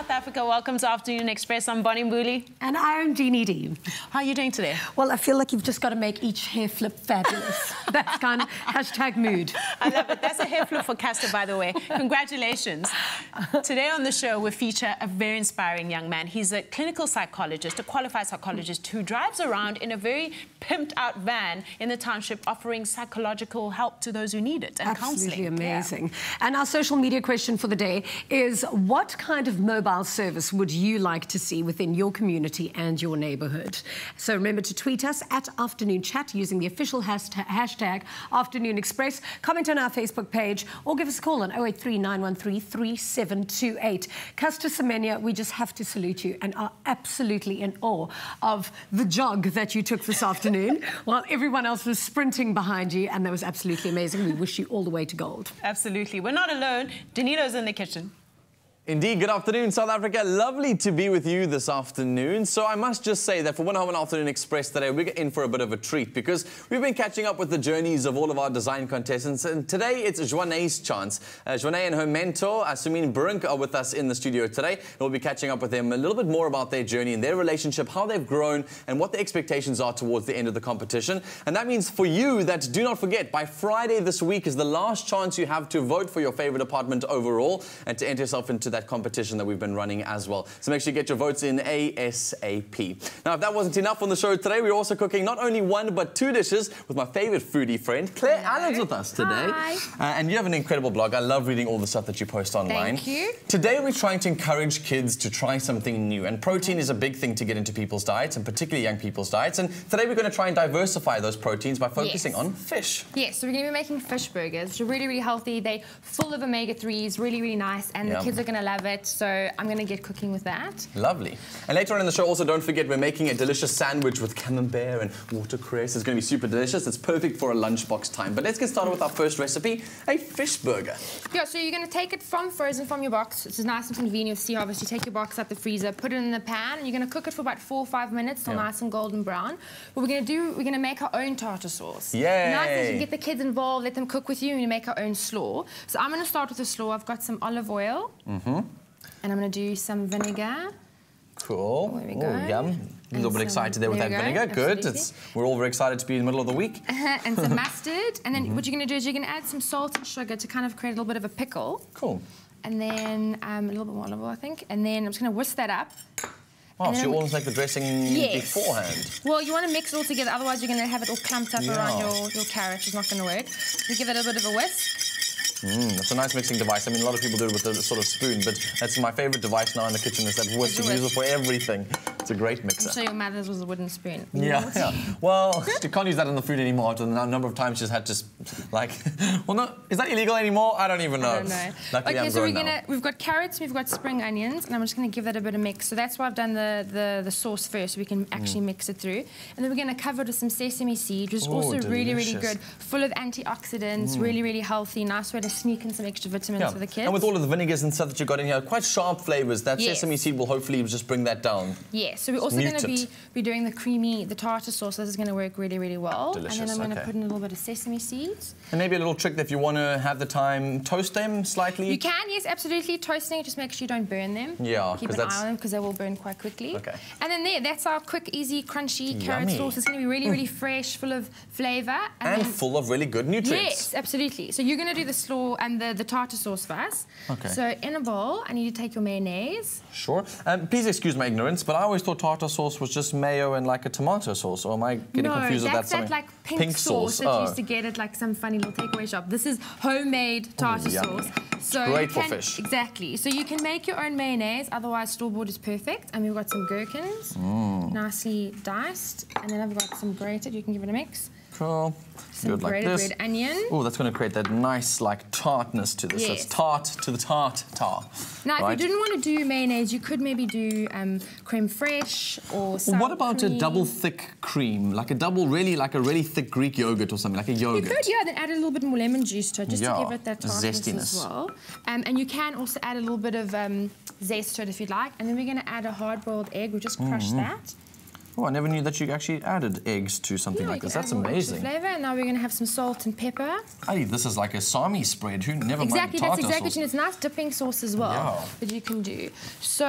South Africa. welcomes Afternoon Express. I'm Bonnie Mbuli. And I'm Jeannie D. How are you doing today? Well, I feel like you've just got to make each hair flip fabulous. That's kind of hashtag mood. I love it. That's a hair flip for Caster, by the way. Congratulations. Today on the show, we feature a very inspiring young man. He's a clinical psychologist, a qualified psychologist who drives around in a very pimped out van in the township offering psychological help to those who need it and Absolutely counseling. amazing. Yeah. And our social media question for the day is what kind of mobile service would you like to see within your community and your neighborhood? So remember to tweet us at Afternoon Chat using the official hashtag, hashtag Afternoon Express. Comment on our Facebook page or give us a call on 083 913 3728. Caster Semenya, we just have to salute you and are absolutely in awe of the jog that you took this afternoon while everyone else was sprinting behind you, and that was absolutely amazing. We wish you all the way to gold. Absolutely. We're not alone. Danilo's in the kitchen. Indeed, good afternoon, South Africa. Lovely to be with you this afternoon. So I must just say that for One Home and Afternoon Express today, we're in for a bit of a treat because we've been catching up with the journeys of all of our design contestants. And today it's Juane's chance. Uh, Juane and her mentor, Asumine Brink, are with us in the studio today. We'll be catching up with them a little bit more about their journey and their relationship, how they've grown, and what the expectations are towards the end of the competition. And that means for you that do not forget, by Friday this week is the last chance you have to vote for your favorite apartment overall and to enter yourself into that competition that we've been running as well. So make sure you get your votes in ASAP. Now, if that wasn't enough on the show today, we're also cooking not only one but two dishes with my favorite foodie friend, Claire Hello. Allen's with us today. Hi. Uh, and you have an incredible blog. I love reading all the stuff that you post online. Thank you. Today, we're trying to encourage kids to try something new. And protein is a big thing to get into people's diets, and particularly young people's diets. And today, we're going to try and diversify those proteins by focusing Yes. on fish. Yes, so we're going to be making fish burgers, which are really, really healthy. They're full of omega-3s, really, really nice, and Yum. the kids are going to love it. So I'm going to get cooking with that. Lovely. And later on in the show, also don't forget we're making a delicious sandwich with camembert and watercress. It's going to be super delicious. It's perfect for a lunchbox time. But let's get started with our first recipe, a fish burger. Yeah, so you're going to take it from frozen from your box. It's nice and convenient with Sea Harvest. You take your box out the freezer, put it in the pan, and you're going to cook it for about four or five minutes till Yeah. nice and golden brown. What we're going to do, we're going to make our own tartar sauce. Yeah. Nice that you can get the kids involved, let them cook with you, and you make our own slaw. So I'm going to start with the slaw. I've got some olive oil. Mm-hmm. Mm-hmm. And I'm going to do some vinegar. Cool. There we Ooh, go. yum. A little bit excited there with that vinegar. Good. It's, we're all very excited to be in the middle of the week. and some mustard. And then Mm-hmm. what you're going to do is you're going to add some salt and sugar to kind of create a little bit of a pickle. Cool. And then um, a little bit more olive oil, I think. And then I'm just going to whisk that up. Wow, And so you almost make the dressing Yes. beforehand. Well, you want to mix it all together, otherwise you're going to have it all clumped up around your, your carrot, which is not going to work. You give it a bit of a whisk. Mm, that's a nice mixing device. I mean, a lot of people do it with a sort of spoon, but that's my favorite device now in the kitchen is that whisk. You use it for everything. It's a great I'm sure your mother's was a wooden spoon. Yeah, yeah. Well, you can't use that in the food anymore. After the number of times she's had just like, well, no, is that illegal anymore? I don't even know. I don't know. Luckily, okay, I'm so we're now. gonna we've got carrots, we've got spring onions, and I'm just gonna give that a bit of mix. So that's why I've done the the, the sauce first, so we can actually mix it through. And then we're gonna cover it with some sesame seed, which is Mm. Ooh, also really really. Mm. good, full of antioxidants, really really healthy, nice way to sneak in some extra vitamins Yeah. for the kids. And with all of the vinegars and stuff that you got in here, quite sharp flavors. That Yes. sesame seed will hopefully just bring that down. yeah, so we're also going to be, be doing the creamy, the tartar sauce. This is going to work really, really well. and Delicious, then I'm going to okay. put in a little bit of sesame seeds. And maybe a little trick that if you want to have the time, toast them slightly. You can, yes, absolutely. Toasting it, just make sure you don't burn them. Yeah, Keep an that's- eye on them because they will burn quite quickly. Okay. And then there, that's our quick, easy, crunchy carrot Yummy. sauce. It's going to be really, really fresh, full of flavour. And then- full of really good nutrients. Yes, absolutely. So you're going to do the slaw and the, the tartar sauce first. Okay. So in a bowl, I need to take your mayonnaise. Sure. Um, please excuse my ignorance, but I always thought tartar sauce was just mayo and like a tomato sauce. Or am I getting no, confused with that? that's that something? like pink, sauce, that you Oh. used to get at like some funny little takeaway shop. This is homemade tartar yummy. sauce. So Great for can, fish. Exactly. So you can make your own mayonnaise. Otherwise, store bought is perfect. And we've got some gherkins, Mm. nicely diced, and then I've got some grated. You can give it a mix. Cool. Some Good like this. red onion. Oh, that's going to create that nice like tartness to this. So it's Yes. tart to the tart tar. Now, right? if you didn't want to do mayonnaise, you could maybe do um, creme fraiche or sour What about cream. a double thick cream, like a double, really, like a really thick Greek yogurt or something, like a yogurt? You could, yeah, then add a little bit more lemon juice to it, just Yeah, to give it that tartness zestiness. as well. Um, and you can also add a little bit of um, zest to it if you'd like. And then we're going to add a hard-boiled egg. We'll just crush Mm-hmm. that. Oh, I never knew that you actually added eggs to something Yeah, like this. That's add more extra amazing. Flavour. And now we're going to have some salt and pepper. Hey, this is like a Sami spread. Who never Exactly, mind that's exactly sauce. what It's nice dipping sauce as well Yeah. that you can do. So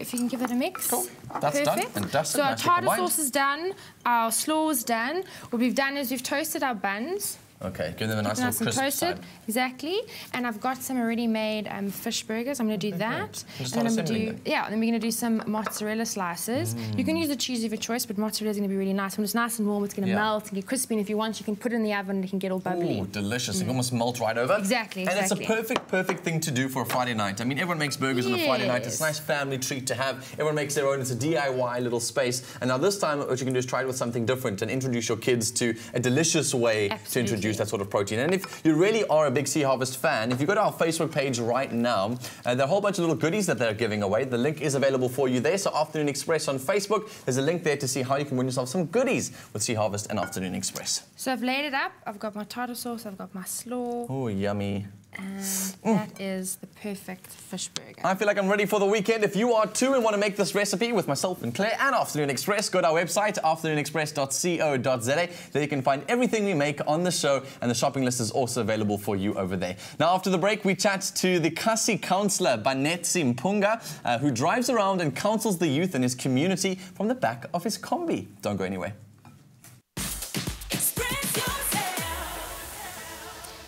if you can give it a mix. Cool. That's done Perfect. and dusted, So our tartar sauce is done. Our slaw is done. What we've done is we've toasted our buns. Okay, give them a nice nice little and crisp toasted, side. exactly. And I've got some already made um, fish burgers. I'm going to do that. Just and then I'm gonna do them. yeah. And then we're going to do some mozzarella slices. You can use the cheese of your choice, but mozzarella is going to be really nice. When it's nice and warm, it's going to Yeah. melt and get crispy. And if you want, you can put it in the oven and it can get all bubbly. Ooh, delicious. You can almost melt right over. Exactly, And it's a perfect, perfect thing to do for a Friday night. I mean, everyone makes burgers on a Friday night. It's a nice family treat to have. Everyone makes their own. It's a DIY little space. And now this time, what you can do is try it with something different and introduce your kids to a delicious way to Absolutely. That sort of protein. And if you really are a big Sea Harvest fan, if you go to our Facebook page right now, uh, there are a whole bunch of little goodies that they're giving away. The link is available for you there. So Afternoon Express on Facebook, there's a link there to see how you can win yourself some goodies with Sea Harvest and Afternoon Express. So I've laid it up. I've got my tartar sauce. I've got my slaw. Oh, yummy. And Mm. that is the perfect fish burger. I feel like I'm ready for the weekend. If you are too and want to make this recipe with myself and Claire and Afternoon Express, go to our website, afternoonexpress.co.za. There you can find everything we make on the show, and the shopping list is also available for you over there. Now, after the break, we chat to the Kasi councillor, Banetsi Mphunga, uh, who drives around and counsels the youth in his community from the back of his combi. Don't go anywhere.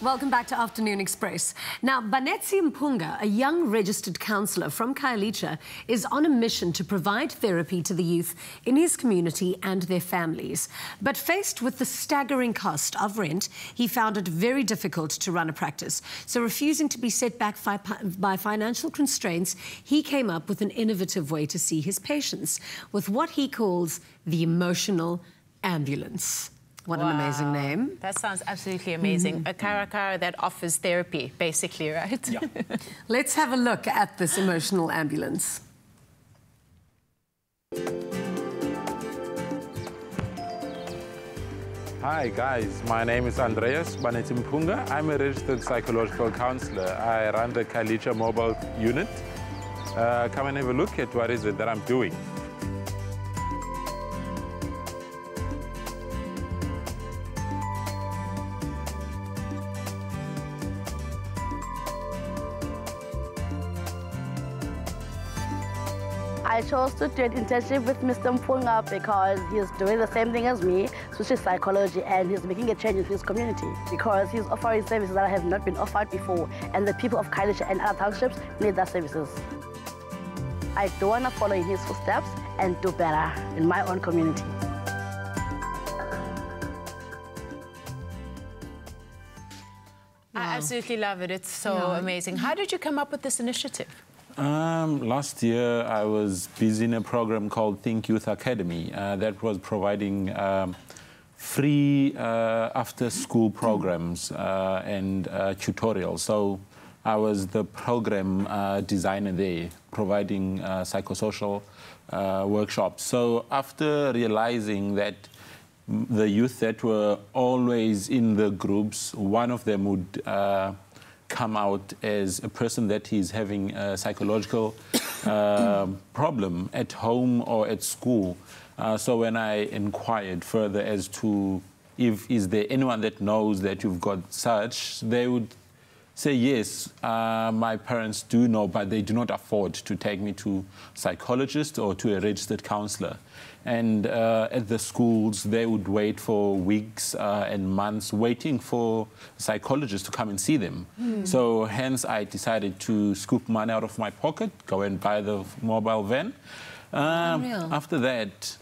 Welcome back to Afternoon Express. Now, Banetsi Mphunga, a young registered counsellor from Khayelitsha, is on a mission to provide therapy to the youth in his community and their families. But faced with the staggering cost of rent, he found it very difficult to run a practice. So, refusing to be set back by financial constraints, he came up with an innovative way to see his patients with what he calls the emotional ambulance. What an amazing name. That sounds absolutely amazing. Mm-hmm. A karakara that offers therapy, basically, right? Yeah. Let's have a look at this emotional ambulance. Hi guys, my name is Andreas Banetsi Mphunga. I'm a registered psychological counselor. I run the Khayelitsha mobile unit. Uh, come and have a look at what is it that I'm doing. Chose to do an internship with Mr. Mphunga because he's doing the same thing as me, which is psychology, and he's making a change in his community because he's offering services that have not been offered before, and the people of Khayelitsha and other townships need that services. I do want to follow in his footsteps and do better in my own community. I absolutely love it. It's so amazing. How did you come up with this initiative? Um, last year, I was busy in a program called Think Youth Academy uh, that was providing um, free uh, after-school programs uh, and uh, tutorials. So I was the program uh, designer there, providing uh, psychosocial workshops. So after realizing that the youth that were always in the groups, one of them would come out as a person that is having a psychological um problem at home or at school. Uh, so when I inquired further as to if is there anyone that knows that you've got such, they would say yes. Uh, my parents do know, but they do not afford to take me to psychologist or to a registered counselor. And uh, at the schools, they would wait for weeks uh, and months waiting for psychologists to come and see them. So hence, I decided to scoop money out of my pocket, go and buy the mobile van. Um, after that,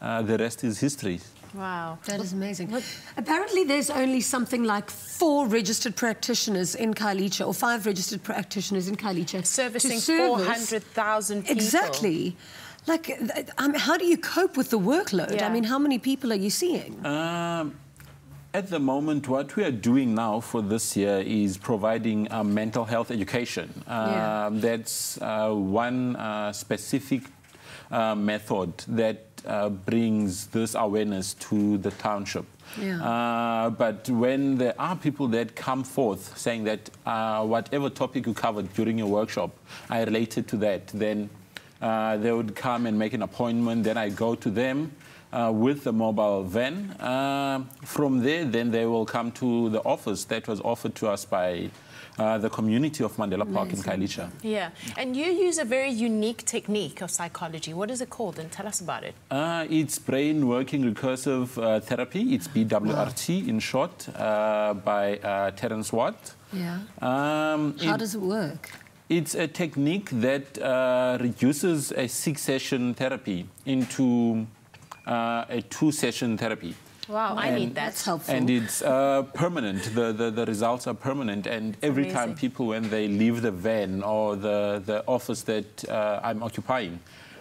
uh, the rest is history. Wow. That is amazing. Apparently, there's only something like four registered practitioners in Khayelitsha, or five registered practitioners in Khayelitsha. Servicing service- 400,000 people. Exactly. Like, I mean, how do you cope with the workload? Yeah. I mean, how many people are you seeing? Um, at the moment, what we are doing now for this year is providing uh, mental health education. Yeah. Um, That's uh, one uh, specific uh, method that uh, brings this awareness to the township. Yeah. Uh, but when there are people that come forth saying that uh, whatever topic you covered during your workshop, I related to that, then Uh, they would come and make an appointment. Then I go to them uh, with the mobile van. Uh, from there, then they will come to the office that was offered to us by uh, the community of Mandela Park in Khayelitsha. Yeah, and you use a very unique technique of psychology. What is it called? And tell us about it. Uh, it's brain working recursive uh, therapy. It's BWRT in short, uh, by uh, Terence Watt. Yeah. Um, How it- does it work? It's a technique that uh, reduces a six-session therapy into uh, a two-session therapy. Wow, I And- need that. That's helpful. And it's uh, permanent. The, the, the results are permanent. And every time people, when they leave the van or the, the office that uh, I'm occupying,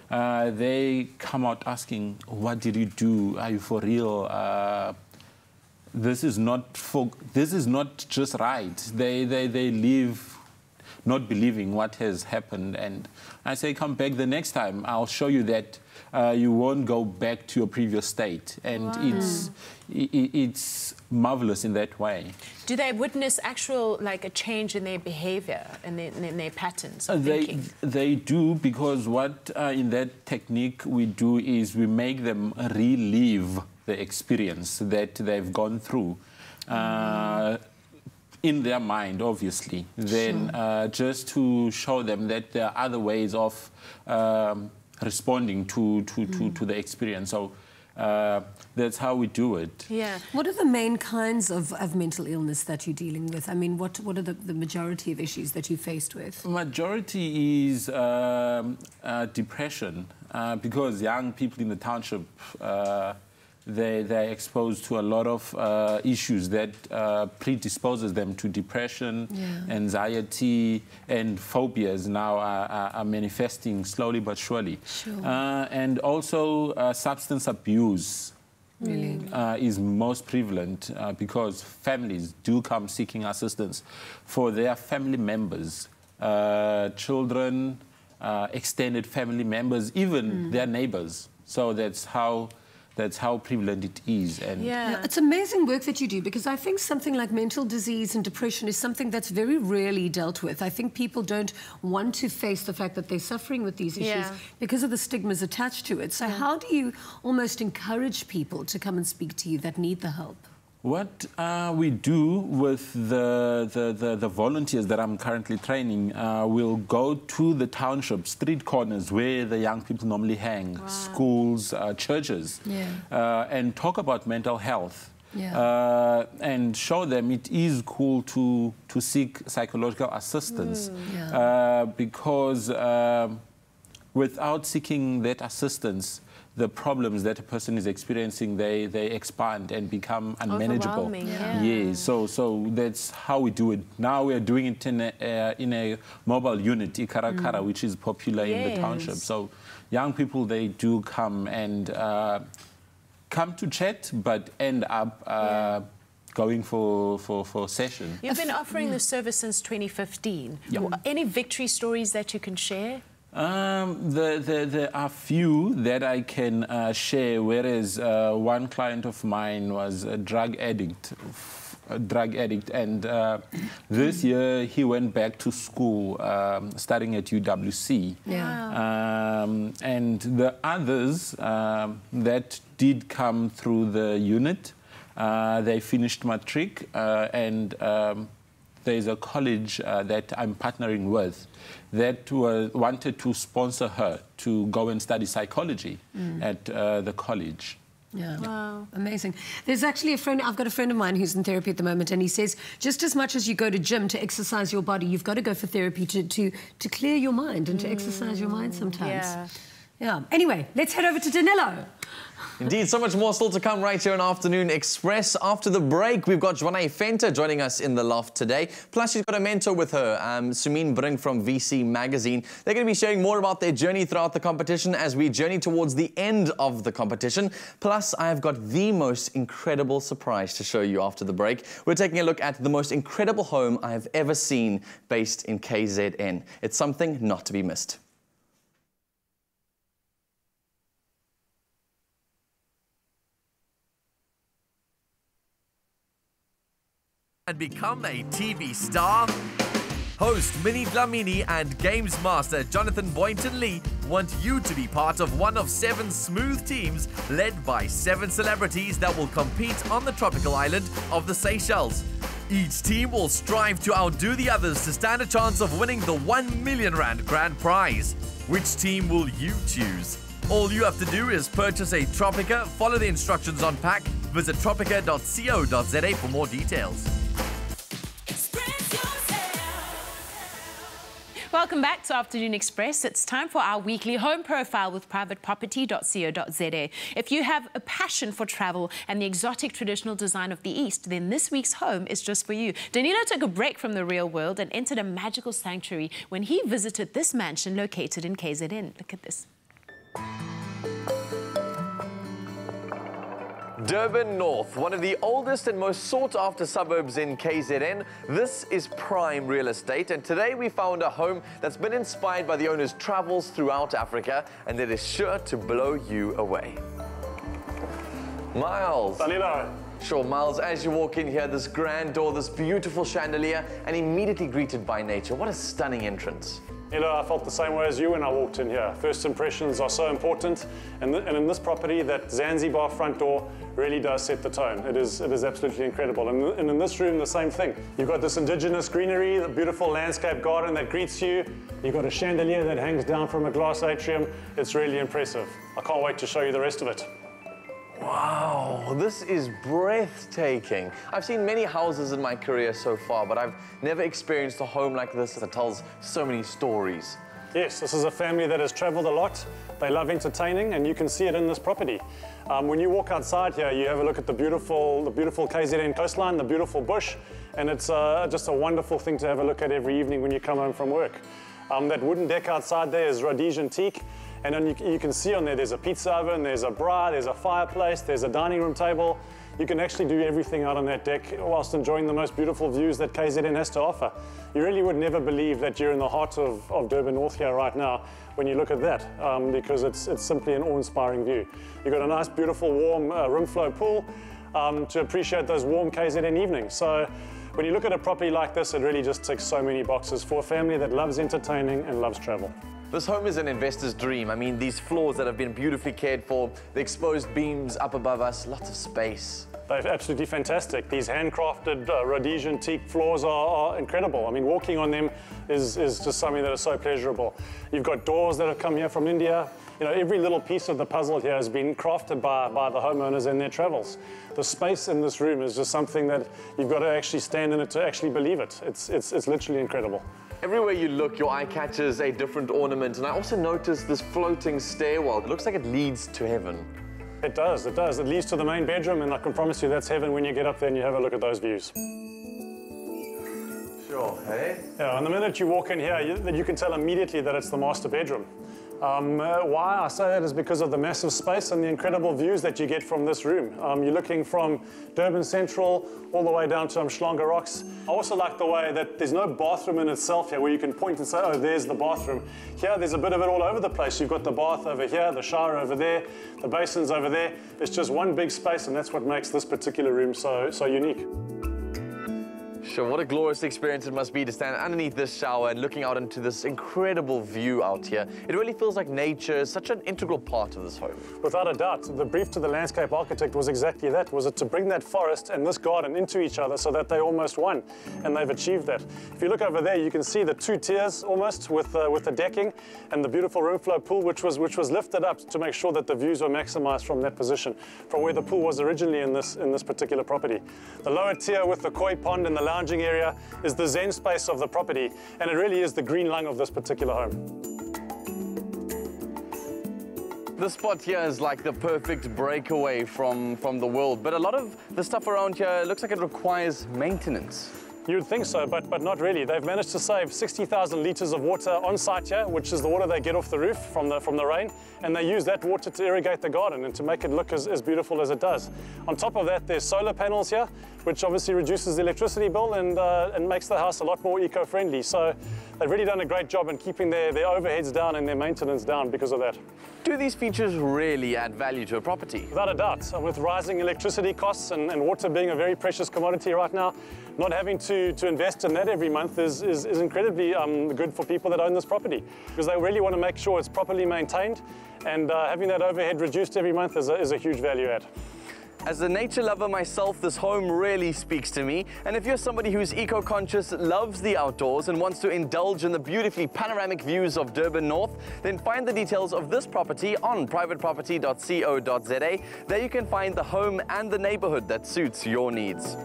uh, they come out asking, what did you do? Are you for real? Uh, this is not for, this is not just right. They, they, they leave not believing what has happened. And I say, come back the next time. I'll show you that uh, you won't go back to your previous state. And it's, i i- it's marvelous in that way. Do they witness actual, like, a change in their behavior and in, in their patterns Uh, of They, thinking? they do because what uh, in that technique we do is we make them relive the experience that they've gone through uh, in their mind, obviously. Then uh, just to show them that there are other ways of um, responding to, to, to, to the experience. So uh, that's how we do it. Yeah. What are the main kinds of, of mental illness that you're dealing with? I mean, what, what are the, the majority of issues that you're faced with? Majority is um, uh, depression uh, because young people in the township uh, they they're exposed to a lot of uh, issues that uh, predisposes them to depression, Yeah. anxiety, and phobias now are, are, are manifesting slowly but surely. Sure. Uh, and also uh, substance abuse Really? uh, is most prevalent uh, because families do come seeking assistance for their family members, uh, children, uh, extended family members, even their neighbors. So that's how that's how prevalent it is. And Yeah. Yeah, it's amazing work that you do because I think something like mental disease and depression is something that's very rarely dealt with. I think people don't want to face the fact that they're suffering with these issues Yeah. because of the stigmas attached to it. So, how do you almost encourage people to come and speak to you that need the help? What uh, we do with the, the, the, the volunteers that I'm currently training, uh, we'll go to the township, street corners where the young people normally hang, schools, uh, churches, Yeah. uh, and talk about mental health. Yeah. Uh, and show them it is cool to, to seek psychological assistance Yeah. uh, because um, without seeking that assistance, the problems that a person is experiencing, they, they expand and become unmanageable. Yeah. Yes, so, so that's how we do it. Now we are doing it in a, uh, in a mobile unit, Ikarakara, which is popular in the township. So young people, they do come and uh, come to chat, but end up uh, going for, for, for session. You've been offering this service since 2015. Any victory stories that you can share? Um, the, the, there are few that I can uh, share, whereas uh, one client of mine was a drug addict, a drug addict, and uh, this year he went back to school, um, studying at UWC. Yeah. Um, and the others um, that did come through the unit, uh, they finished matric, uh, and um, there's a college uh, that I'm partnering with that was, wanted to sponsor her to go and study psychology at uh, the college. Yeah. Wow. Amazing. There's actually a friend, I've got a friend of mine who's in therapy at the moment, and he says just as much as you go to gym to exercise your body, you've got to go for therapy to, to, to clear your mind and to exercise your mind sometimes. yeah. Yeah. Anyway, let's head over to Danilo. Indeed, so much more still to come right here on Afternoon Express. After the break, we've got Juane Venter joining us in the loft today. Plus, she's got a mentor with her, um, Sumien Brink from VISI Magazine. They're going to be sharing more about their journey throughout the competition as we journey towards the end of the competition. Plus, I have got the most incredible surprise to show you after the break. We're taking a look at the most incredible home I have ever seen based in KZN. It's something not to be missed. And become a TV star? Host Minnie Dlamini and Games Master Jonathan Boynton Lee want you to be part of one of seven smooth teams led by seven celebrities that will compete on the tropical island of the Seychelles. Each team will strive to outdo the others to stand a chance of winning the 1 million rand grand prize. Which team will you choose? All you have to do is purchase a Tropica, follow the instructions on pack, visit tropica.co.za for more details. Welcome back to Afternoon Express. It's time for our weekly home profile with privateproperty.co.za. If you have a passion for travel and the exotic traditional design of the East, then this week's home is just for you. Danilo took a break from the real world and entered a magical sanctuary when he visited this mansion located in KZN. Look at this. Durban North, one of the oldest and most sought after suburbs in KZN. This is prime real estate, and today we found a home that's been inspired by the owner's travels throughout Africa and it is sure to blow you away. Miles. Danilo. Sure, Miles, as you walk in here, this grand door, this beautiful chandelier, and immediately greeted by nature. What a stunning entrance. Know, I felt the same way as you when I walked in here. First impressions are so important, and, and in this property, that Zanzibar front door really does set the tone. It is, it is absolutely incredible. And, and in this room, the same thing. You've got this indigenous greenery, the beautiful landscape garden that greets you. You've got a chandelier that hangs down from a glass atrium. It's really impressive. I can't wait to show you the rest of it. Wow, this is breathtaking. I've seen many houses in my career so far, but I've never experienced a home like this that tells so many stories. Yes, this is a family that has traveled a lot. They love entertaining, and you can see it in this property. Um, when you walk outside here, you have a look at the beautiful, the beautiful KZN coastline, the beautiful bush, and it's uh, just a wonderful thing to have a look at every evening when you come home from work. Um, that wooden deck outside there is Rhodesian teak. And then you, you, can see on there, there's a pizza oven, there's a braai, there's a fireplace, there's a dining room table. You can actually do everything out on that deck whilst enjoying the most beautiful views that KZN has to offer. You really would never believe that you're in the heart of, of Durban North here right now when you look at that, um, because it's, it's simply an awe-inspiring view. You've got a nice, beautiful, warm uh, room flow pool um, to appreciate those warm KZN evenings. So when you look at a property like this, it really just ticks so many boxes for a family that loves entertaining and loves travel. This home is an investor's dream. I mean, these floors that have been beautifully cared for, the exposed beams up above us, lots of space. They're absolutely fantastic. These handcrafted uh, Rhodesian teak floors are, are, incredible. I mean, walking on them is, is just something that is so pleasurable. You've got doors that have come here from India. You know, every little piece of the puzzle here has been crafted by, by the homeowners in their travels. The space in this room is just something that you've got to actually stand in it to actually believe it. It's, it's, it's literally incredible. Everywhere you look, your eye catches a different ornament. And I also noticed this floating stairwell. It looks like it leads to heaven. It does, it does. It leads to the main bedroom, and I can promise you that's heaven when you get up there and you have a look at those views. Sure, hey? Yeah, and the minute you walk in here, you, you can tell immediately that it's the master bedroom. Um, uh, why I say that is because of the massive space and the incredible views that you get from this room. Um, you're looking from Durban Central all the way down to Umhlanga Rocks. I also like the way that there's no bathroom in itself here where you can point and say, oh, there's the bathroom. Here, there's a bit of it all over the place. You've got the bath over here, the shower over there, the basins over there. It's just one big space and that's what makes this particular room so, so unique. Sure, what a glorious experience it must be to stand underneath this shower and looking out into this incredible view out here. It really feels like nature is such an integral part of this home. Without a doubt. The brief to the landscape architect was exactly that, was it to bring that forest and this garden into each other so that they almost won, and they've achieved that. If you look over there, you can see the two tiers almost with, uh, with the decking and the beautiful room flow pool, which was, which was lifted up to make sure that the views were maximized from that position, from where the pool was originally in this, in this particular property. The lower tier with the koi pond and the lounging area is the zen space of the property, and it really is the green lung of this particular home. This spot here is like the perfect breakaway from, from the world, but a lot of the stuff around here looks like it requires maintenance. You'd think so, but, but not really. They've managed to save 60,000 litres of water on site here, which is the water they get off the roof from the, from the rain, and they use that water to irrigate the garden and to make it look as, as beautiful as it does. On top of that, there's solar panels here, which obviously reduces the electricity bill and, uh, and makes the house a lot more eco-friendly. So they've really done a great job in keeping their, their overheads down and their maintenance down because of that. Do these features really add value to a property? Without a doubt, with rising electricity costs and, and water being a very precious commodity right now, not having to, to invest in that every month is, is, is incredibly um, good for people that own this property because they really want to make sure it's properly maintained and uh, having that overhead reduced every month is a, is a huge value add. As a nature lover myself, this home really speaks to me. And if you're somebody who's eco-conscious, loves the outdoors, and wants to indulge in the beautifully panoramic views of Durban North, then find the details of this property on privateproperty.co.za. There you can find the home and the neighborhood that suits your needs.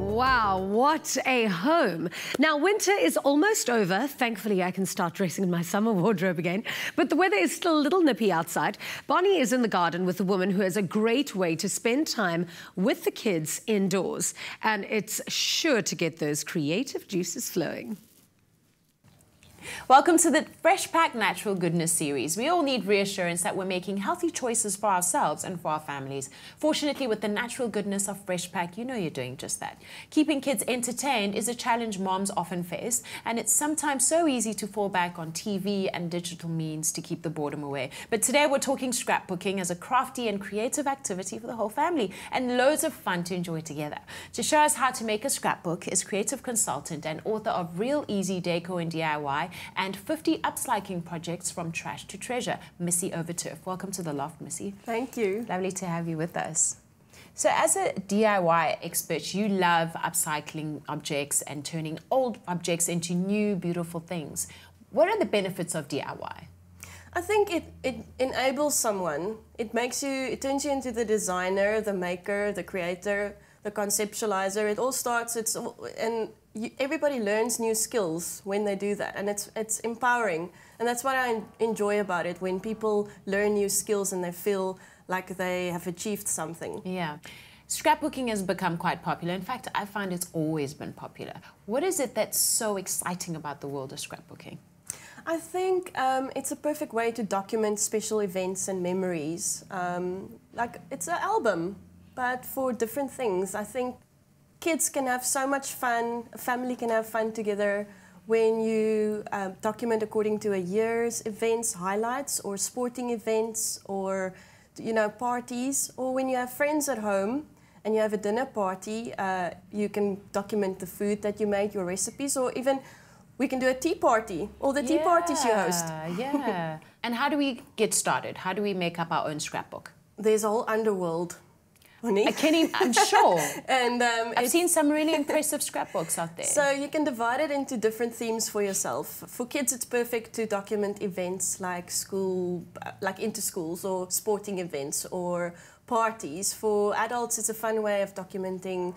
Wow, what a home. Now, winter is almost over. Thankfully, I can start dressing in my summer wardrobe again. But the weather is still a little nippy outside. Bonnie is in the garden with a woman who has a great way to spend time with the kids indoors. And it's sure to get those creative juices flowing. Welcome to the Freshpak Natural Goodness series. We all need reassurance that we're making healthy choices for ourselves and for our families. Fortunately, with the natural goodness of Freshpak, you know you're doing just that. Keeping kids entertained is a challenge moms often face, and it's sometimes so easy to fall back on TV and digital means to keep the boredom away. But today we're talking scrapbooking as a crafty and creative activity for the whole family, and loads of fun to enjoy together. To show us how to make a scrapbook is creative consultant and author of Real Easy Deco and DIY and 50 upcycling projects from trash to treasure, Missy Overturf. Welcome to the loft, Missy. Thank you. Lovely to have you with us. So, as a DIY expert, you love upcycling objects and turning old objects into new, beautiful things. What are the benefits of DIY? I think it, it enables someone. It makes you, it turns you into the designer, the maker, the creator, the conceptualizer. It all starts, it's, and you, everybody learns new skills when they do that, and it's it's empowering, and that's what I enjoy about it. When people learn new skills and they feel like they have achieved something. Yeah. Scrapbooking has become quite popular. In fact, I find it's always been popular. What is it that's so exciting about the world of scrapbooking? I think um, it's a perfect way to document special events and memories. Um, like it's an album, but for different things. I think kids can have so much fun, a family can have fun together when you uh, document according to a year's events, highlights, or sporting events, or you know parties, or when you have friends at home and you have a dinner party, uh, you can document the food that you made, your recipes, or even we can do a tea party, all the tea yeah, parties you host. yeah. and how do we get started? How do we make up our own scrapbook? There's a whole underworld honey. I can even, I'm sure. and um, I've seen some really impressive scrapbooks out there. So you can divide it into different themes for yourself. For kids, it's perfect to document events like school, like inter schools or sporting events or parties. For adults, it's a fun way of documenting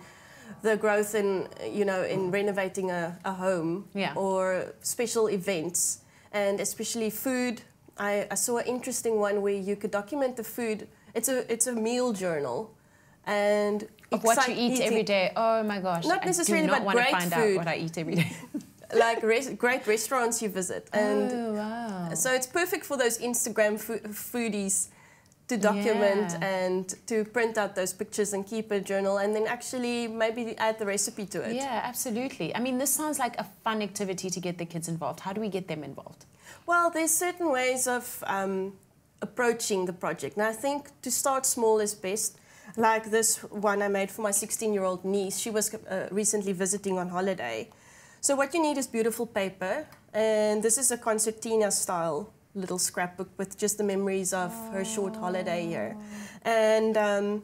the growth in, you know, in renovating a, a home yeah. or special events and especially food. I, I saw an interesting one where you could document the food. It's a, it's a meal journal and of what you eat eating. every day. Oh my gosh! Not necessarily, I do not but want great to find food. out what I eat every day. like res great restaurants you visit, and oh, wow. so it's perfect for those Instagram fo foodies to document yeah. and to print out those pictures and keep a journal and then actually maybe add the recipe to it. Yeah, absolutely. I mean, this sounds like a fun activity to get the kids involved. How do we get them involved? Well, there's certain ways of um, approaching the project. And I think to start small is best like this one I made for my 16-year-old niece. She was uh, recently visiting on holiday. So what you need is beautiful paper, and this is a concertina style little scrapbook with just the memories of oh. her short holiday here. And um,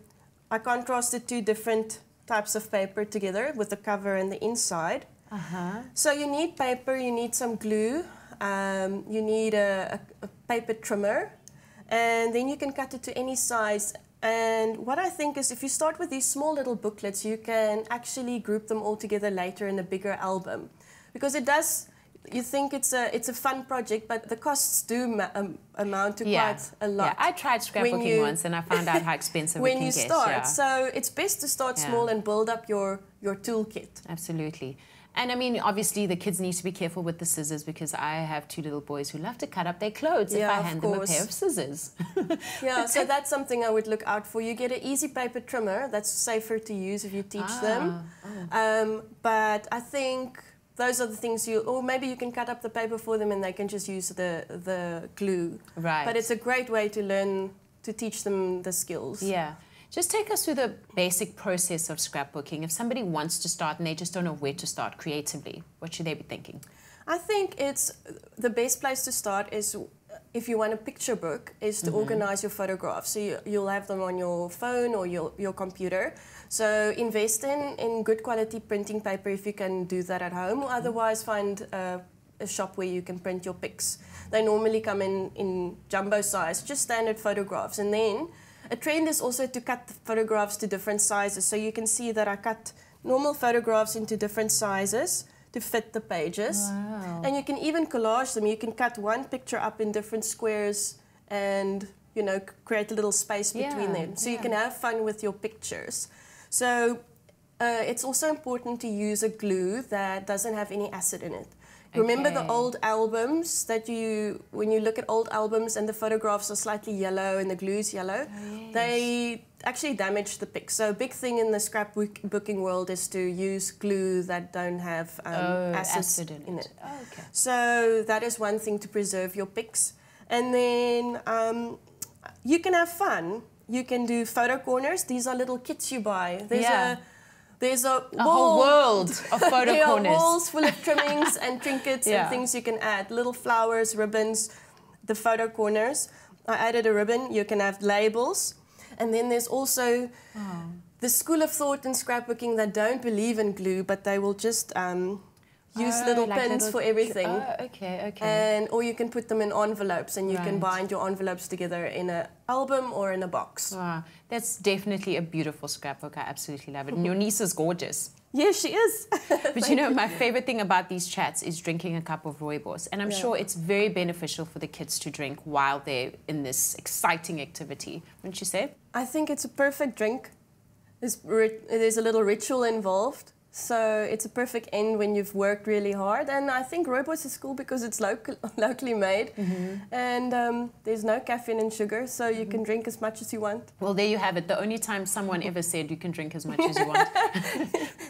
I contrasted two different types of paper together with the cover and the inside. Uh -huh. So you need paper, you need some glue, um, you need a, a, a paper trimmer, and then you can cut it to any size and what I think is if you start with these small little booklets, you can actually group them all together later in a bigger album. Because it does, you think it's a, it's a fun project, but the costs do um, amount to yeah. quite a lot. Yeah, I tried scrapbooking you, once and I found out how expensive when it can you get. start. Yeah. So it's best to start yeah. small and build up your, your toolkit. Absolutely. And I mean, obviously, the kids need to be careful with the scissors because I have two little boys who love to cut up their clothes if I hand them a pair of scissors. Yeah, so that's something I would look out for. You get an easy paper trimmer that's safer to use if you teach them. Ah, Um, but I think those are the things you, or maybe you can cut up the paper for them and they can just use the, the glue. Right. But it's a great way to learn, to teach them the skills. Yeah. Just take us through the basic process of scrapbooking. If somebody wants to start and they just don't know where to start creatively, what should they be thinking? I think it's the best place to start is if you want a picture book is to mm-hmm. organize your photographs. So you, you'll have them on your phone or your, your computer. So invest in, in good quality printing paper if you can do that at home, or otherwise find a, a shop where you can print your pics. They normally come in, in jumbo size, just standard photographs. And then a trend is also to cut the photographs to different sizes. So you can see that I cut normal photographs into different sizes to fit the pages. And you can even collage them. You can cut one picture up in different squares and you know create a little space between Yeah, them. So you can have fun with your pictures. So uh, it's also important to use a glue that doesn't have any acid in it. Remember the old albums that you, when you look at old albums and the photographs are slightly yellow and the glue's yellow, Oh, they actually damage the pic. So a big thing in the scrapbooking world is to use glue that don't have um, Oh, acids acid in it. it. Oh, okay. So that is one thing to preserve your pics. And then um, you can have fun. You can do photo corners. These are little kits you buy. There's Yeah. a there's a, A whole world of photo there corners. are walls full of trimmings and trinkets Yeah. and things you can add. Little flowers, ribbons, the photo corners. I added a ribbon. You can have labels. And then there's also the school of thought in scrapbooking that don't believe in glue, but they will just um, use Oh, little like pins little for everything. Oh, okay, okay. And or you can put them in envelopes and you can bind your envelopes together in an album or in a box. Wow, that's definitely a beautiful scrapbook. I absolutely love it. And your niece is gorgeous. Yes, she is. But you know, my favorite thing about these chats is drinking a cup of rooibos. And I'm sure it's very beneficial for the kids to drink while they're in this exciting activity. Wouldn't you say? I think it's a perfect drink. There's, there's a little ritual involved. So it's a perfect end when you've worked really hard. And I think rooibos is cool because it's local, locally made. And um, there's no caffeine and sugar, so you can drink as much as you want. Well, there you have it. The only time someone ever said you can drink as much as you want.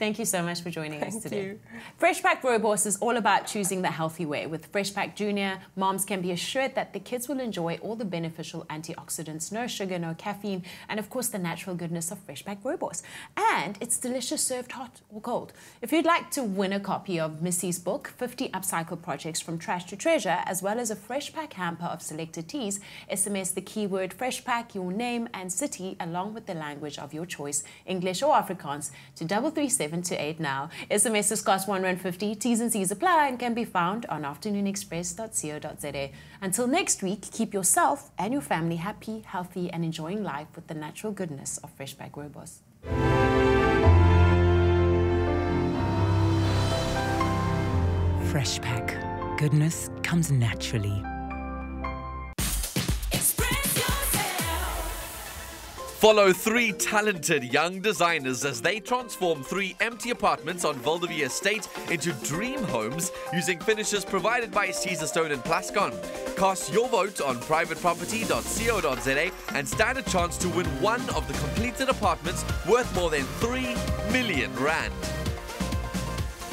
Thank you so much for joining us today. you. Freshpak Rooibos is all about choosing the healthy way. With Freshpak Junior, moms can be assured that the kids will enjoy all the beneficial antioxidants, no sugar, no caffeine, and of course the natural goodness of Freshpak Rooibos. And it's delicious served hot or cold. If you'd like to win a copy of Missy's book, 50 Upcycle Projects from Trash to Treasure, as well as a Freshpak hamper of selected teas, SMS the keyword Freshpak, your name and city, along with the language of your choice, English or Afrikaans, to 33728 now. SMS is cost 1 Rand 50, T's and C's apply, and can be found on afternoonexpress.co.za. Until next week, keep yourself and your family happy, healthy, and enjoying life with the natural goodness of fresh Freshpak Rooibos. Freshpak. Goodness comes naturally. Follow three talented young designers as they transform three empty apartments on Val de Vie Estate into dream homes using finishes provided by Caesarstone and Plascon. Cast your vote on privateproperty.co.za and stand a chance to win one of the completed apartments worth more than 3 million rand.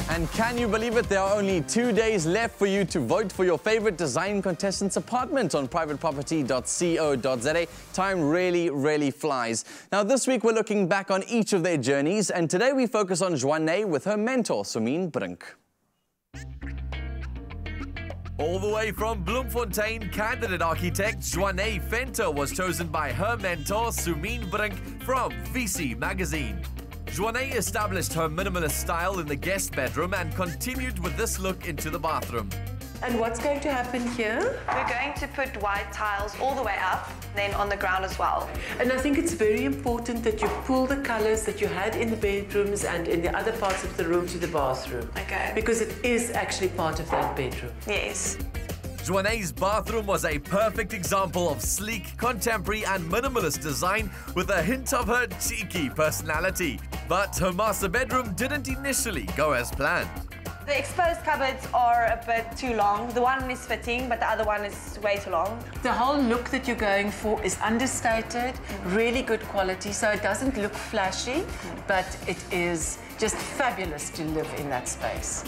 And can you believe it? There are only two days left for you to vote for your favorite design contestant's apartment on privateproperty.co.za. Time really, really flies. Now, this week we're looking back on each of their journeys, and today we focus on Juane with her mentor, Sumien Brink. All the way from Bloemfontein, candidate architect Juane Venter was chosen by her mentor Sumien Brink from VISI magazine. Juane established her minimalist style in the guest bedroom and continued with this look into the bathroom. And what's going to happen here? We're going to put white tiles all the way up, then on the ground as well. And I think it's very important that you pull the colors that you had in the bedrooms and in the other parts of the room to the bathroom. Okay. Because it is actually part of that bedroom. Yes. Juane's bathroom was a perfect example of sleek, contemporary, and minimalist design with a hint of her cheeky personality. But her master bedroom didn't initially go as planned. The exposed cupboards are a bit too long. The one is fitting, but the other one is way too long. The whole look that you're going for is understated, really good quality, so it doesn't look flashy, but it is just fabulous to live in that space.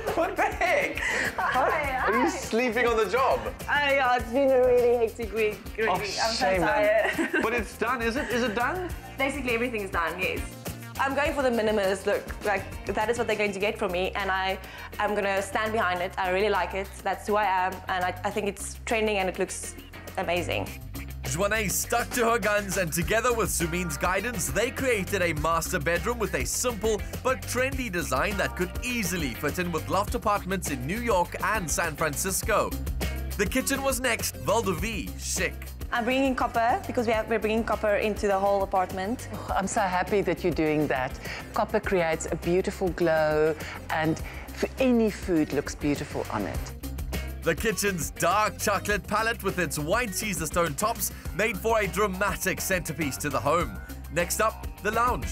what the heck? Hi, Are you sleeping on the job? Oh, uh, yeah, it's been a really hectic week. Really. Oh, I'm so shame, man. tired. but it's done, is it? Is it done? Basically, everything is done, yes. I'm going for the minimalist look. Like, that is what they're going to get from me, and I, I'm going to stand behind it. I really like it. That's who I am, and I, I think it's trending and it looks amazing. Juane stuck to her guns and together with Sumien's guidance, they created a master bedroom with a simple but trendy design that could easily fit in with loft apartments in New York and San Francisco. The kitchen was next, Val de Vie, chic. I'm bringing copper because we have, we're bringing copper into the whole apartment. I'm so happy that you're doing that. Copper creates a beautiful glow and any food looks beautiful on it. The kitchen's dark chocolate palette with its white Caesar stone tops made for a dramatic centerpiece to the home. Next up, the lounge.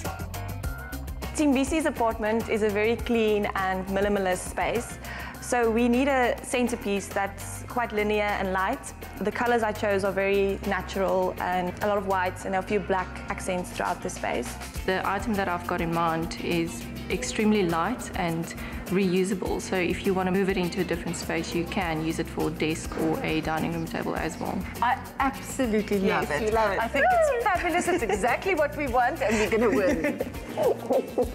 Team VISI's apartment is a very clean and minimalist space. So we need a centerpiece that's quite linear and light. The colors I chose are very natural and a lot of whites and a few black accents throughout the space. The item that I've got in mind is extremely light and reusable. So if you want to move it into a different space, you can use it for a desk or a dining room table as well. I absolutely Yes, love it. you love it. I think it's fabulous. It's exactly what we want and we're going to win.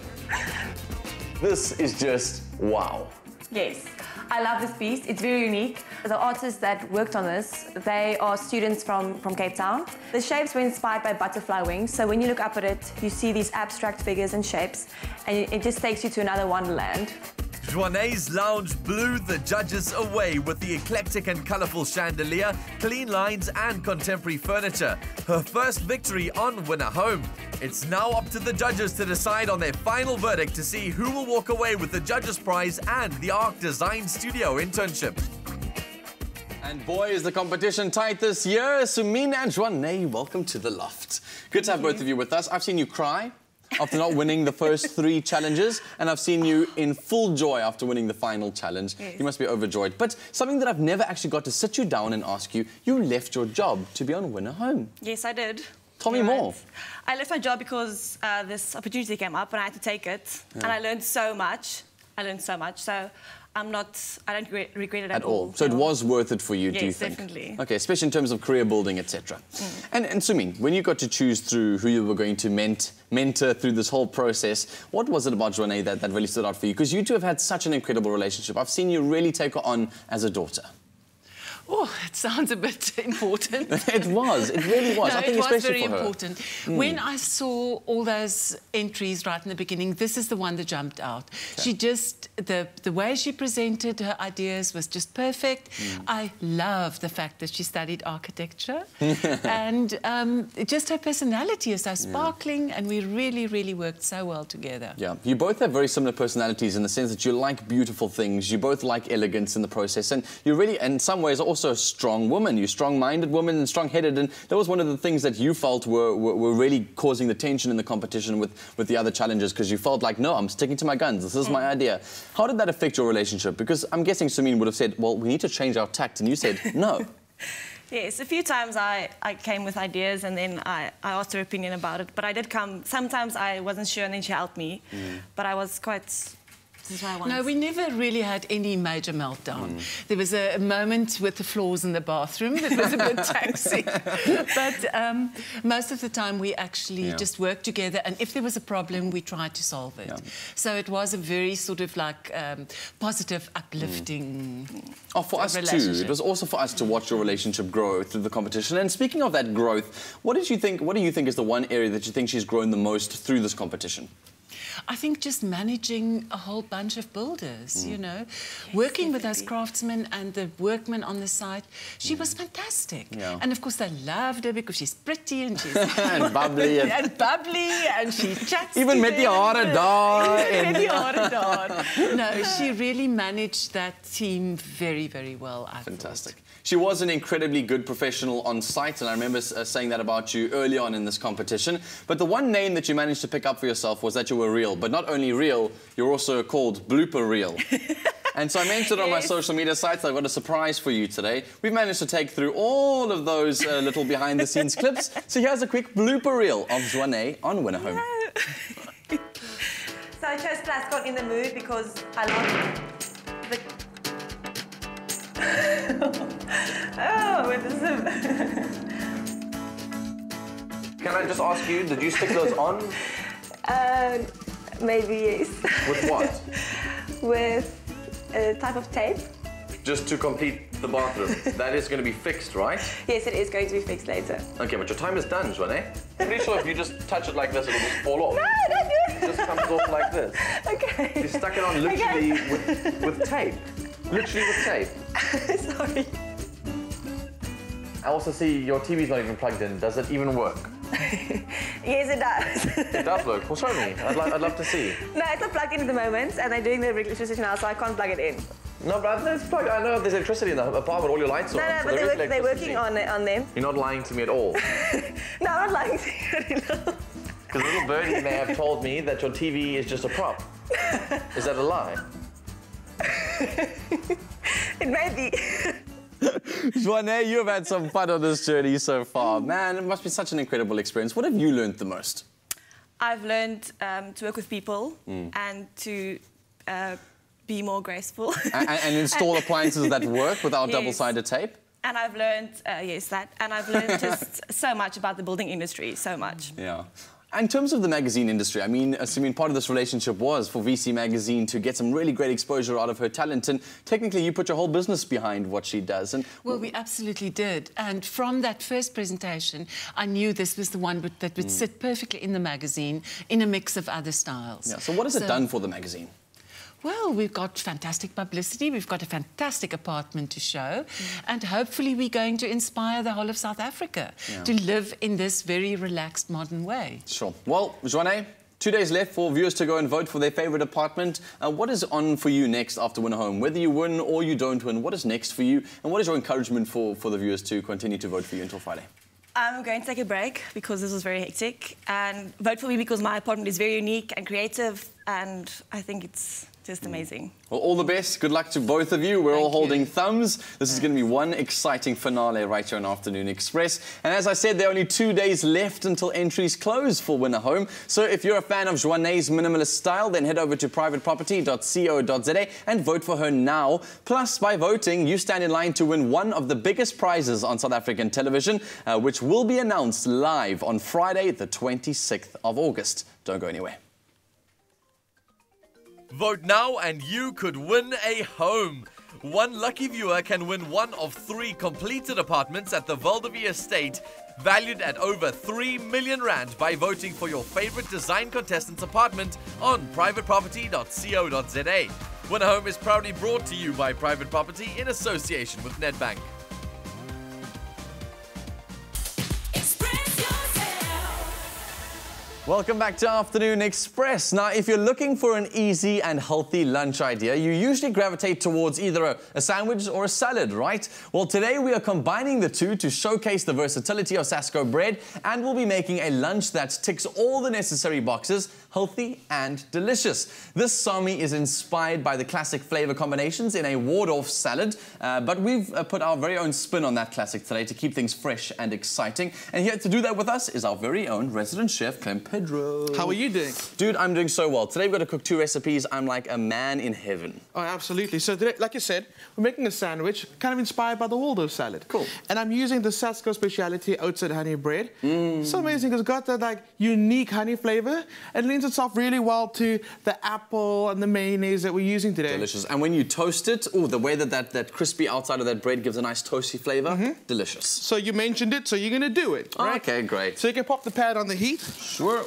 This is just wow. Yes, I love this piece. It's very unique. The artists that worked on this, they are students from, from Cape Town. The shapes were inspired by butterfly wings, so when you look up at it, you see these abstract figures and shapes, and it just takes you to another wonderland. Juane's lounge blew the judges away with the eclectic and colorful chandelier, clean lines, and contemporary furniture. Her first victory on Win a Home. It's now up to the judges to decide on their final verdict to see who will walk away with the judges' prize and the Arc Design Studio internship. And boy, is the competition tight this year. Sumien and Juane, welcome to the loft. Good to have both of you with us. I've seen you cry after not winning the first three challenges, and I've seen you in full joy after winning the final challenge. Yes. You must be overjoyed. But something that I've never actually got to sit you down and ask you, you left your job to be on Win a Home. Yes, I did. Tell me You're more. I left my job because uh, this opportunity came up and I had to take it. And I learned so much. I learned so much. So I'm not, I don't regret, regret it at, At all. So it was worth it for you, do you Yes, think? definitely. Okay, especially in terms of career building, etc. Mm. And, and Sumien, when you got to choose through who you were going to ment, mentor through this whole process, what was it about Juane that, that really stood out for you? Because you two have had such an incredible relationship. I've seen you really take her on as a daughter. Oh, it sounds a bit important. it was. It really was. No, I think it was especially very important. Mm. When I saw all those entries right in the beginning, this is the one that jumped out. She just the the way she presented her ideas was just perfect. Mm. I love the fact that she studied architecture, and um, just her personality is so sparkling, and we really, really worked so well together. Yeah, you both have very similar personalities in the sense that you like beautiful things, you both like elegance in the process, and you really, in some ways, are also a strong woman. You're strong-minded woman and strong-headed, and that was one of the things that you felt were, were, were really causing the tension in the competition with, with the other challengers, because you felt like, no, I'm sticking to my guns, this is my mm. idea. How did that affect your relationship? Because I'm guessing Sumien would have said, well, we need to change our tact, and you said, no. Yes, a few times I, I came with ideas and then I, I asked her opinion about it. But I did come, sometimes I wasn't sure and then she helped me. Mm. But I was quite, No, we never really had any major meltdown. There was a moment with the floors in the bathroom that was a bit taxing. but um, most of the time we actually Yeah. just worked together and if there was a problem, we tried to solve it. So it was a very sort of like um, positive, uplifting Oh, for us too. It was also for us to watch your relationship grow through the competition. And speaking of that growth, what did you think? What do you think is the one area that you think she's grown the most through this competition? I think just managing a whole bunch of builders, Mm. you know, working with those craftsmen and the workmen on the site, she was fantastic. Mm. Yeah. And of course, they loved her because she's pretty and she's And bubbly and- and bubbly and she chats. Even to met die them. hare daar Even met die hare daar. No, she really managed that team very, very well. I Fantastic. She was an incredibly good professional on site, and I remember uh, saying that about you early on in this competition. But the one name that you managed to pick up for yourself was that you were real. But not only real, you're also called blooper Real. And so I mentioned on my social media sites I've got a surprise for you today. We've managed to take through all of those uh, little behind-the-scenes clips. So here's a quick blooper reel of Juane on Win a Home. So I chose Plascon in the mood because I love the... oh, with the Can I just ask you, did you stick those on? uh, maybe yes. With what? with a type of tape. Just to complete the bathroom. that is going to be fixed, right? Yes, it is going to be fixed later. Okay, but your time is done, Juane. I'm pretty sure if you just touch it like this, it'll just fall off. No, don't do It just comes off like this. Okay. You stuck it on literally with, with tape. Literally with tape. Sorry. I also see your TV's not even plugged in. Does it even work? Yes, it does. It does work. Well, show me. I'd, I'd love to see. no, it's not plugged in at the moment, and they're doing the electricity now, so I can't plug it in. No, but it's plugged. I know there's electricity in the apartment. All your lights are No, on. no, so but they're, work, they're working on it, on them. You're not lying to me at all. No, I'm not lying to you. Because little birdie may have told me that your TV is just a prop. Is that a lie? it may be. Juane, you have had some fun on this journey so far. Man, it must be such an incredible experience. What have you learned the most? I've learned um, to work with people Mm. and to uh, be more graceful. and, and install appliances that work without Yes. double-sided tape? And I've learned, uh, yes, that. And I've learned just so much about the building industry, so much. Yeah. In terms of the magazine industry, I mean, assuming part of this relationship was for VISI Magazine to get some really great exposure out of her talent, and technically you put your whole business behind what she does. And Well, we absolutely did. And from that first presentation, I knew this was the one that would Mm. sit perfectly in the magazine in a mix of other styles. yeah, so what has it done for the magazine? Well, we've got fantastic publicity, we've got a fantastic apartment to show, and hopefully we're going to inspire the whole of South Africa Yeah. to live in this very relaxed modern way. Sure. Well, Juane, two days left for viewers to go and vote for their favourite apartment. Uh, what is on for you next after Win a Home? Whether you win or you don't win, what is next for you? And what is your encouragement for, for the viewers to continue to vote for you until Friday? I'm going to take a break because this was very hectic and vote for me because my apartment is very unique and creative and I think it's just amazing. Well, all the best. Good luck to both of you. We're all holding thumbs. This is going to be one exciting finale right here on Afternoon Express. And as I said, there are only two days left until entries close for Win a Home. So if you're a fan of Juane's minimalist style, then head over to privateproperty.co.za and vote for her now. Plus, by voting, you stand in line to win one of the biggest prizes on South African television, uh, which will be announced live on Friday, the 26th of August. Don't go anywhere. Vote now and you could win a home. One lucky viewer can win one of three completed apartments at the Val de Vie Estate, valued at over 3 million rand by voting for your favorite design contestant's apartment on privateproperty.co.za. Win a Home is proudly brought to you by Private Property in association with Nedbank. Welcome back to Afternoon Express. Now, if you're looking for an easy and healthy lunch idea, you usually gravitate towards either a, a sandwich or a salad, right? Well, today we are combining the two to showcase the versatility of Sasko bread, and we'll be making a lunch that ticks all the necessary boxes, healthy and delicious. This sami is inspired by the classic flavor combinations in a Waldorf salad, uh, but we've uh, put our very own spin on that classic today to keep things fresh and exciting. And here to do that with us is our very own resident chef, Clem Pedro. How are you doing? Dude, I'm doing so well. Today we've got to cook two recipes. I'm like a man in heaven. Oh, absolutely. So, today, like you said, we're making a sandwich kind of inspired by the Waldorf salad. Cool. And I'm using the Sasko speciality oats and honey bread. Mm. So amazing. Because it's got that like unique honey flavor. It lends itself really well to the apple and the mayonnaise that we're using today. Delicious. And when you toast it, oh, the way that, that that crispy outside of that bread gives a nice toasty flavor, mm-hmm. delicious. So you mentioned it, so you're gonna do it, oh, right? Okay, great. So you can pop the pan on the heat. Sure.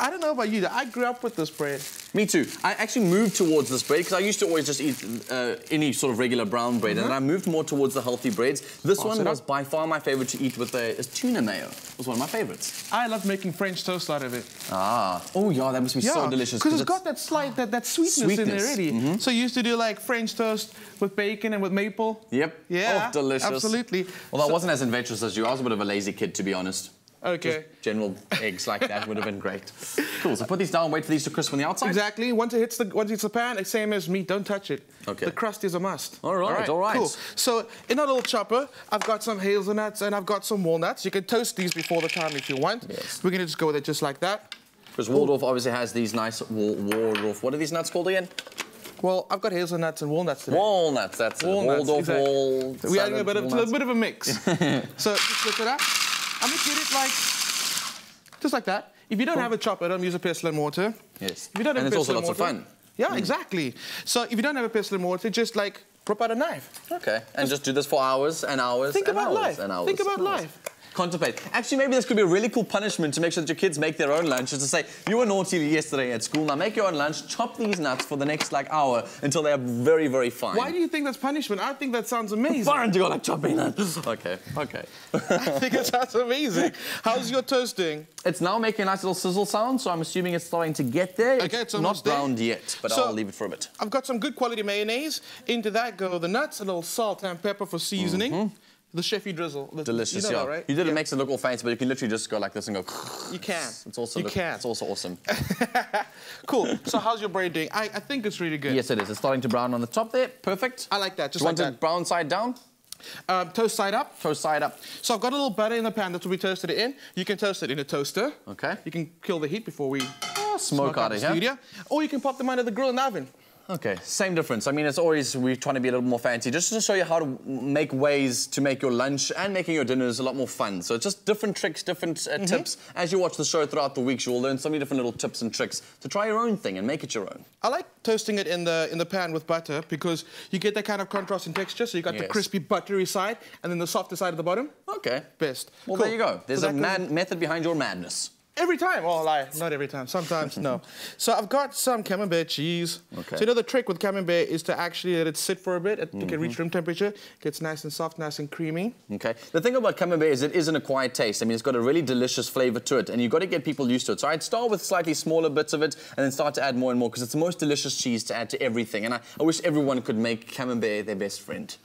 I don't know about you. I grew up with this bread. Me too. I actually moved towards this bread because I used to always just eat uh, any sort of regular brown bread, and Mhm. then I moved more towards the healthy breads. This Pass one was by far my favorite to eat with a, is tuna mayo. It was one of my favorites. I love making French toast out of it. Ah. Oh, yeah, that must be so delicious. Because it's got that slight, that, that sweetness, in Sweetness, there already. mhm. So you used to do like French toast with bacon and with maple. Yep. Yeah, Oh, delicious. absolutely. Well, I wasn't as adventurous as you. I was a bit of a lazy kid, to be honest. Okay. Just general eggs like that would have been great. Cool. So put these down, wait for these to crisp on the outside. Exactly. Once it hits the once it hits the pan, it's same as meat. Don't touch it. Okay. The crust is a must. All right. All right. All right. Cool. So in our little chopper, I've got some hazelnuts and I've got some walnuts. You can toast these before the time if you want. Yes. We're gonna just go with it just like that. Because Waldorf obviously has these nice Wal- Waldorf. What are these nuts called again? Well, I've got hazelnuts and walnuts today. Walnuts. That's it. Walnuts, Waldorf exactly. wall. We're adding a bit of, a bit of a mix. so just look it up. I'm gonna get it like just like that. If you don't have a chopper, don't use a pestle and mortar. Yes. If you don't have and a it's also lots and of mortar, fun. Yeah, Mm. exactly. So if you don't have a pestle and mortar, just like prop out a knife. Okay. And just do this for hours and hours Think and about hours life. and hours. Think about and life. Contemplate. Actually, maybe this could be a really cool punishment to make sure that your kids make their own lunch. Is to say, you were naughty yesterday at school. Now make your own lunch. Chop these nuts for the next like hour until they are very, very fine. Why do you think that's punishment? I think that sounds amazing. Fine to go like chopping nuts. Okay. Okay. I think it sounds amazing. How's your toast doing? It's now making a nice little sizzle sound, so I'm assuming it's starting to get there. Okay, it's not almost there. browned yet, but So- I'll leave it for a bit. I've got some good quality mayonnaise. Into that go the nuts, a little salt and pepper for seasoning. Mm-hmm. The chefy drizzle. The-. Delicious, you know yeah. that, right? You did it makes it look all fancy, but you can literally just go like this and go. You can. It's also You look- can. It's also awesome. Cool. So how's your bread doing? I, I think it's really good. yes, it is. It's starting to brown on the top there. Perfect. I like that. Do Just you want like it that. brown side down? Um, toast side up. Toast side up. So I've got a little butter in the pan that will be toasted in. You can toast it in a toaster. Okay. You can kill the heat before we smoke out of here. studio. Or you can pop them under the grill in the oven. Okay, same difference. I mean, it's always we're trying to be a little more fancy, just to show you how to make ways to make your lunch and making your dinners a lot more fun. So it's just different tricks, different uh, tips. As you watch the show throughout the weeks, you'll learn so many different little tips and tricks to try your own thing and make it your own. I like toasting it in the in the pan with butter because you get that kind of contrast in texture. So you got the crispy buttery side and then the softer side at the bottom. Okay. Best. Well, Cool. there you go. There's So a mad method behind your madness. Every time. Oh, lie. Not every time. Sometimes, no. So I've got some camembert cheese. Okay. So you know the trick with camembert is to actually let it sit for a bit. It Mm-hmm. can reach room temperature. Gets nice and soft, nice and creamy. Okay. The thing about camembert is it is an acquired taste. I mean, it's got a really delicious flavor to it, and you've got to get people used to it. So I'd start with slightly smaller bits of it, and then start to add more and more, because it's the most delicious cheese to add to everything. And I, I wish everyone could make camembert their best friend.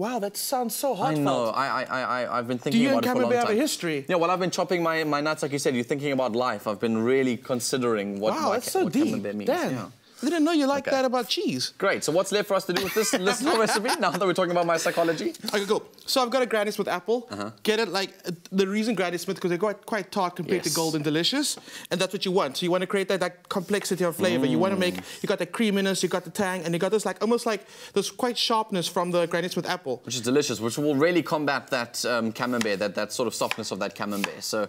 Wow, that sounds so I heartfelt. know. I, I, I, I've been thinking about it for a long camembert have a history? Yeah, well, I've been chopping my, my nuts, like you said. You're thinking about life. I've been really considering what, wow, my, that's so what deep. camembert means. Damn. Yeah. I didn't know you liked Okay. that about cheese. Great. So what's left for us to do with this little recipe now that we're talking about my psychology? Okay, cool. So I've got a Granny Smith apple. Uh-huh. Get it like uh, the reason Granny Smith because they're quite, quite tart compared Yes. to Golden Delicious, and that's what you want. So you want to create that, that complexity of flavor. You want to make you got the creaminess, you got the tang, and you got this like almost like this quite sharpness from the Granny Smith apple. Which is delicious, which will really combat that um, camembert, that, that sort of softness of that camembert. So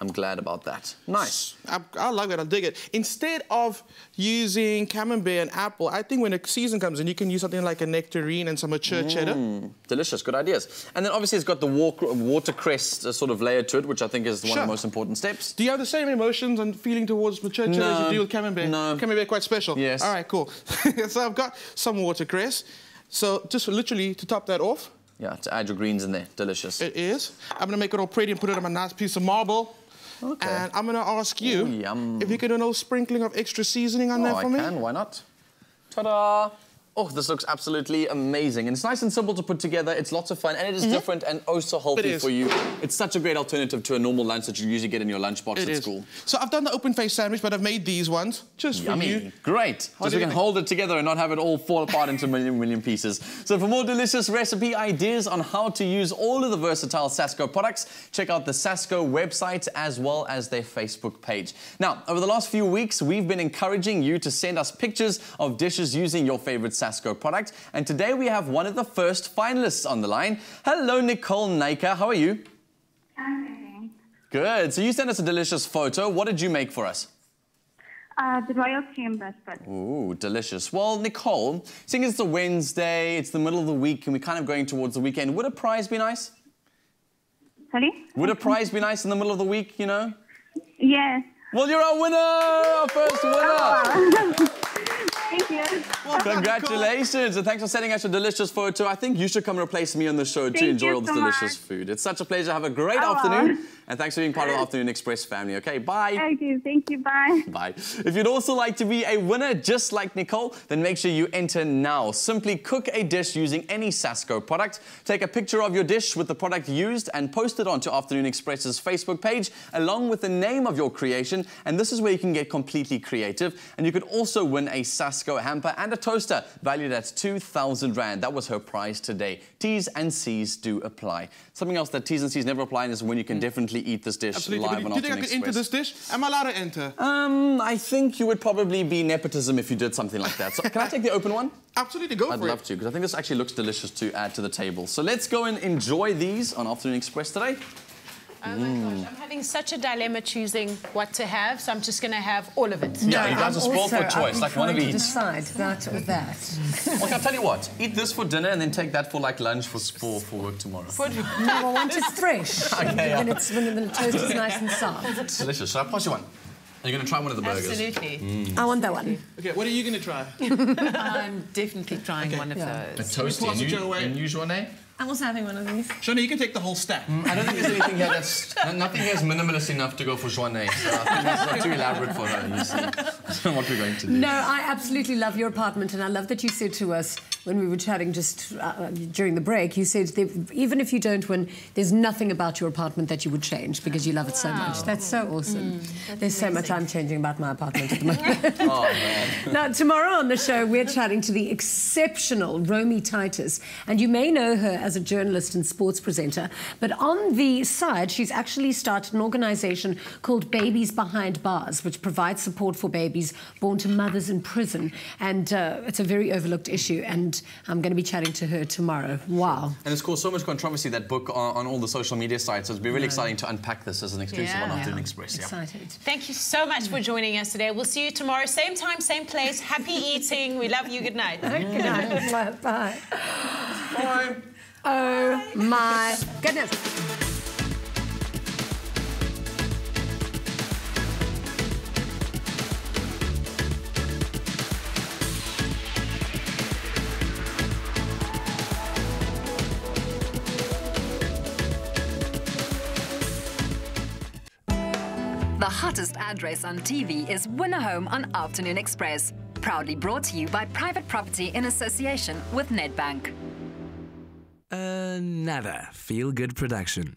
I'm glad about that. Nice. I, I love it. I dig it. Instead of using camembert and apple, I think when the season comes in, you can use something like a nectarine and some mature cheddar. Mm, delicious, good ideas. And then obviously it's got the watercress uh, sort of layer to it, which I think is one of the most important steps. Do you have the same emotions and feeling towards mature cheddar as you do with camembert? no. Camembert quite special. Yes. All right, cool. so I've got some watercress. So just literally to top that off, Yeah, to add your greens in there. Delicious. it is. I'm gonna make it all pretty and put it on a nice piece of marble. Okay. And I'm gonna ask you Ooh, if you could do a little sprinkling of extra seasoning on oh, there I for me. can, why not? Ta-da! Oh, this looks absolutely amazing. And it's nice and simple to put together. It's lots of fun, and it is mm-hmm. different and oh so healthy for you. It's such a great alternative to a normal lunch that you usually get in your lunchbox It at is. school. So I've done the open face sandwich, but I've made these ones just Yummy. for you. Great. How Just do we can think? hold it together and not have it all fall apart into a million, million pieces. So for more delicious recipe ideas on how to use all of the versatile Sasko products, check out the Sasko website as well as their Facebook page. Now, over the last few weeks, we've been encouraging you to send us pictures of dishes using your favorite Sasko product. And today we have one of the first finalists on the line. Hello, Nicole Naker. How are you? Good. So you sent us a delicious photo. What did you make for us? Uh, the royal cream biscuit. Ooh, delicious. Well, Nicole, seeing as it's a Wednesday, it's the middle of the week, and we're kind of going towards the weekend, would a prize be nice? Sorry? Would a prize be nice in the middle of the week, you know? Yes. Well, you're our winner, our first winner. Thank you. Congratulations, and thanks for sending us your delicious photo. I think you should come and replace me on the show to enjoy all this so delicious much. food. It's such a pleasure. Have a great Oh. afternoon, and thanks for being part of the Afternoon Express family. Okay, bye. Thank you. Thank you. Bye. Bye. If you'd also like to be a winner just like Nicole, then make sure you enter now. Simply cook a dish using any Sasko product. Take a picture of your dish with the product used and post it onto Afternoon Express's Facebook page along with the name of your creation. And this is where you can get completely creative. And you could also win a Sasko hamper and a toaster valued at 2,000 Rand. That was her prize today. T's and C's do apply. Something else that T's and C's never apply is when you can definitely eat this dish Absolutely. live on do you think I could enter this dish? Am I allowed to enter? Um, I think you would probably be nepotism if you did something like that. So can I take the open one? Absolutely, go I'd for love to, because I think this actually looks delicious to add to the table. So let's go and enjoy these on Afternoon Express today. Oh my gosh, I'm having such a dilemma choosing what to have, so I'm just going to have all of it. Yeah, you guys are spoiled for choice, like one of trying each. decide that or that. Well, can I tell you what? Eat this for dinner and then take that for like lunch for, for, for work tomorrow. no, I want it fresh. Okay, yeah. when, it's, when the toast is nice and soft. Delicious. Shall I pass you one? Are you going to try one of the burgers? Absolutely. Mm. I want that one. Okay, what are you going to try? I'm definitely trying one of Yeah. those. A toasty. And you, and you, Juane? I'm also having one of these. Shona, you can take the whole stack. Mm, I don't think there's anything here that's... no- Nothing here is minimalist enough to go for Juane. So I think it's not too elaborate for her, you see. Don't what we're going to do. No, I absolutely love your apartment, and I love that you said to us when we were chatting just uh, during the break, you said that even if you don't win, there's nothing about your apartment that you would change because you love it so much. That's so awesome. there's so much I'm changing about my apartment at the moment. Oh, man. Now, tomorrow on the show, we're chatting to the exceptional Romy Titus. And you may know her as a journalist and sports presenter. But on the side, she's actually started an organization called Babies Behind Bars, which provides support for babies born to mothers in prison. And uh, it's a very overlooked issue. And I'm going to be chatting to her tomorrow. Wow. And it's caused so much controversy, that book, on, on all the social media sites. So it'd be really No. exciting to unpack this as an exclusive on Yeah. Afternoon Express. Yeah. Excited. Thank you so much for joining us today. We'll see you tomorrow, same time, same place. Happy eating. We love you. Good night. Good night. Bye. Bye. Oh my goodness. The hottest address on TV is Win a Home on Afternoon Express. Proudly brought to you by Private Property in association with Nedbank. Another feel good production.